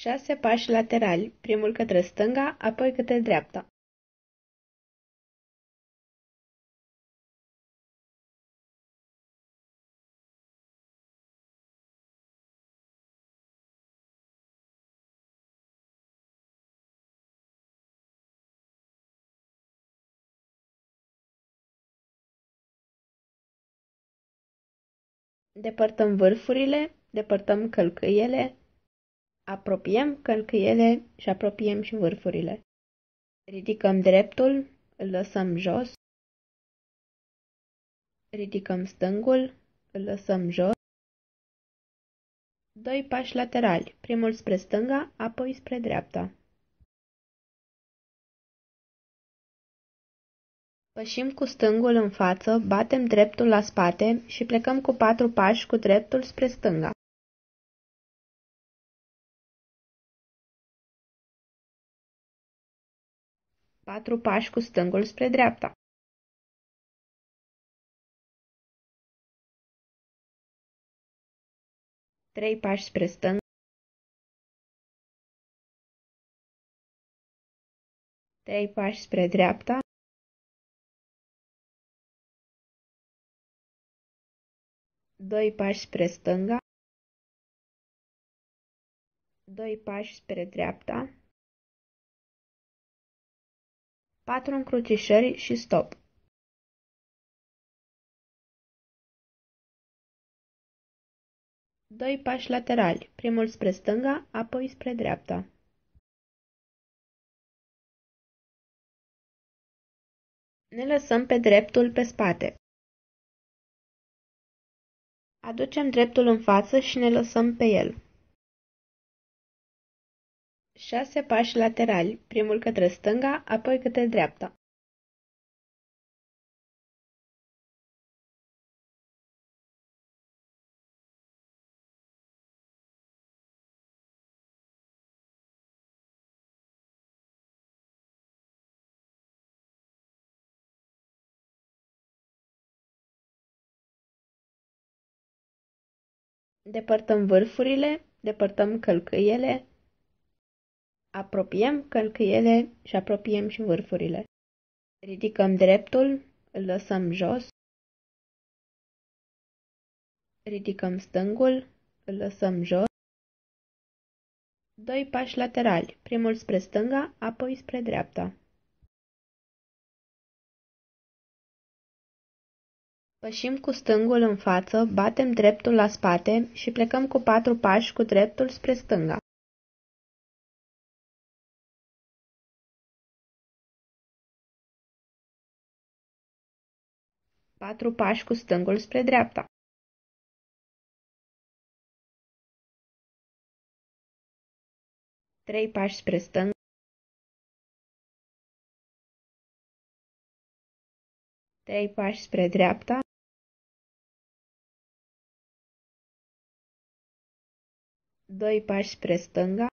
șase pași laterali, primul către stânga, apoi către dreapta. Depărtăm vârfurile, depărtăm călcâiele, apropiem călcâiele și apropiem și vârfurile. Ridicăm dreptul, îl lăsăm jos, ridicăm stângul, îl lăsăm jos. Doi pași laterali, primul spre stânga, apoi spre dreapta. Pășim cu stângul în față, batem dreptul la spate și plecăm cu patru pași cu dreptul spre stânga. Patru pași cu stângul spre dreapta. Trei pași spre stânga. Trei pași spre dreapta. doi pași spre stânga, doi pași spre dreapta, patru încrucișări și stop. Doi pași laterali, primul spre stânga, apoi spre dreapta. Ne lăsăm pe dreptul pe spate. Aducem dreptul în față și ne lăsăm pe el. Șase pași laterali, primul către stânga, apoi către dreapta. Depărtăm vârfurile, depărtăm călcâiele, apropiem călcâiele și apropiem și vârfurile. Ridicăm dreptul, îl lăsăm jos, ridicăm stângul, îl lăsăm jos, doi pași laterali, primul spre stânga, apoi spre dreapta. Pășim cu stângul în față, batem dreptul la spate și plecăm cu patru pași cu dreptul spre stânga. Patru pași cu stângul spre dreapta. Trei pași spre stânga. Trei pași spre dreapta. doi pași spre stânga,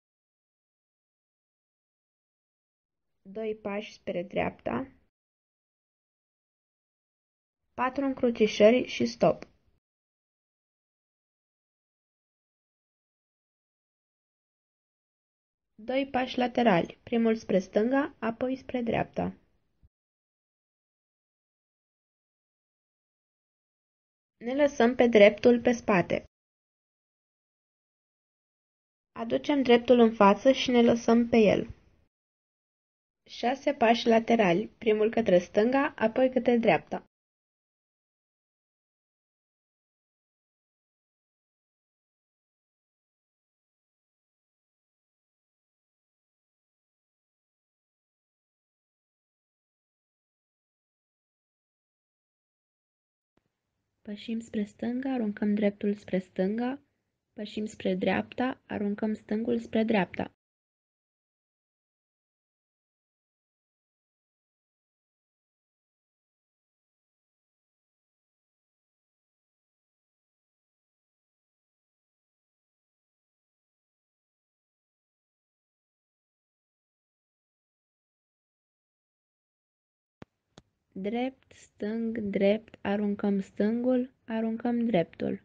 doi pași spre dreapta, patru încrucișări și stop. Doi pași laterali, primul spre stânga, apoi spre dreapta. Ne lăsăm pe dreptul pe spate. Aducem dreptul în față și ne lăsăm pe el. Șase pași laterali, primul către stânga, apoi către dreapta. Pășim spre stânga, aruncăm dreptul spre stânga, Pășim spre dreapta, aruncăm stângul spre dreapta. Drept, stâng, drept, aruncăm stângul, aruncăm dreptul.